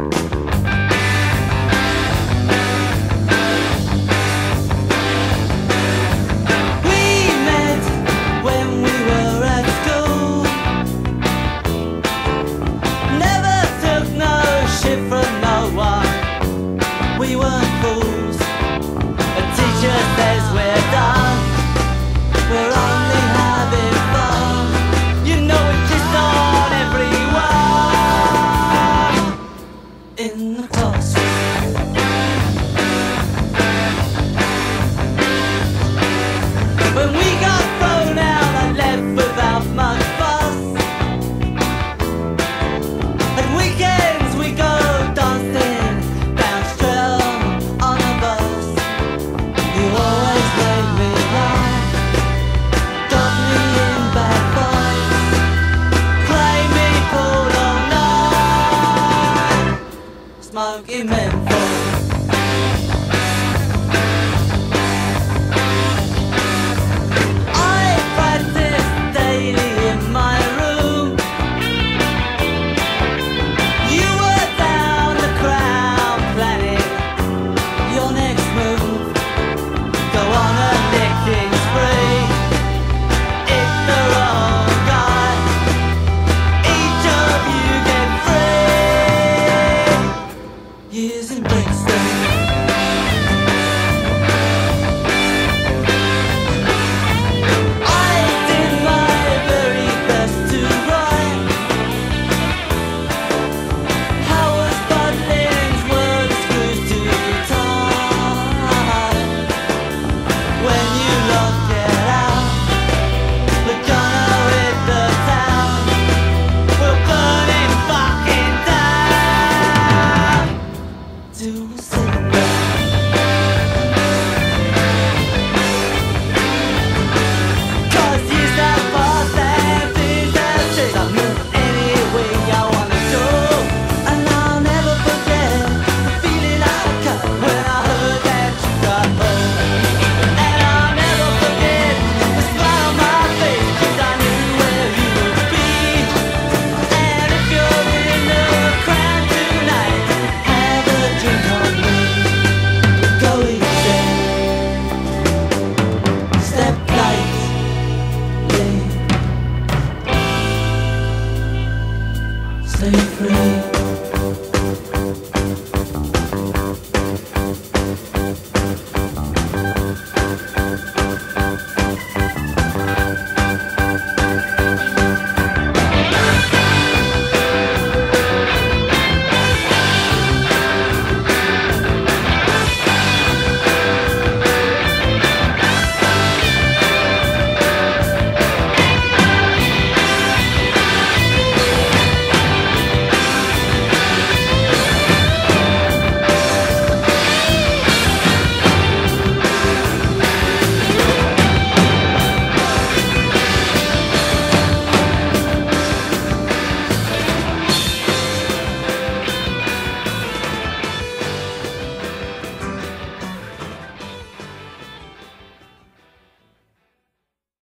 We men folk.